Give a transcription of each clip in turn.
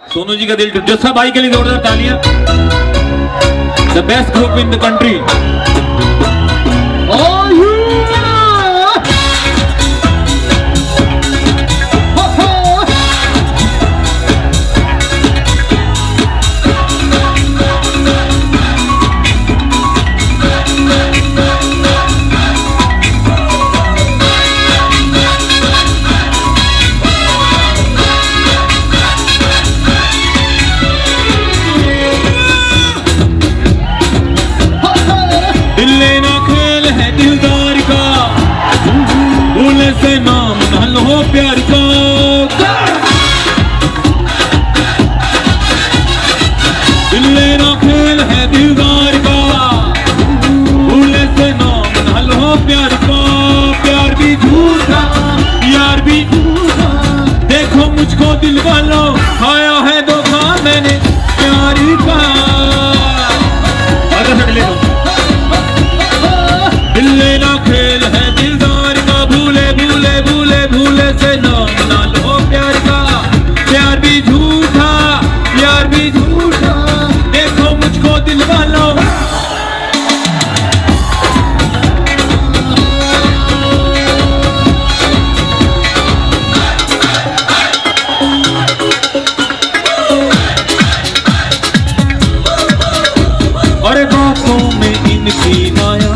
सोनू जी का दिल टूट जस्सा भाई के लिए जोरदार तालियाँ। The best group in the country दिल वालों खाया है धोखा मैंने प्यारी का इनकी नाया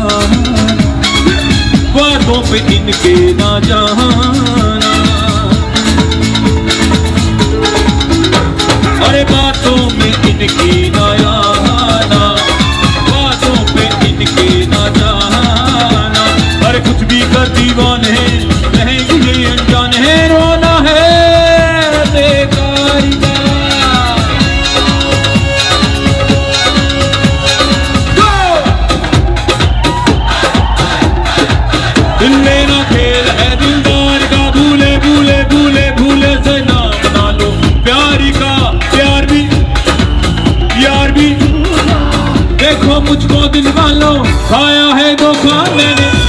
बातों पे इनके ना जाना। मुझको दिल वालों खाया है धोखा मैंने।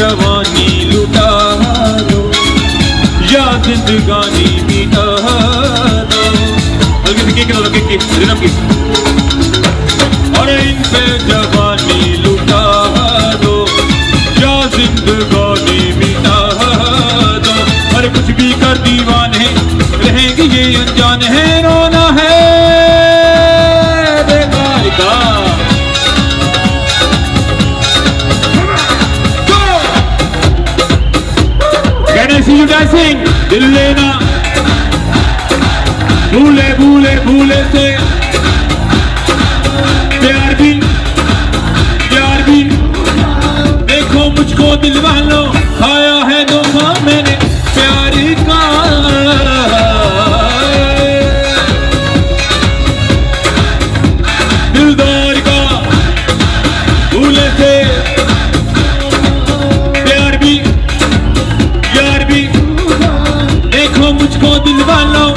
जवानी लुटा दो। या जिंदगानी मिटा दो। हल्की से किक दो किक रिदम की। अरे इन पे जवानी लुटा दो। या जिंदगानी मिटा दो। अरे कुछ भी कर दीवाने, रहेंगे ये अनजान है। जय सिंह दिल लेना। भूले भूले भूले से। मुझको दिल वालों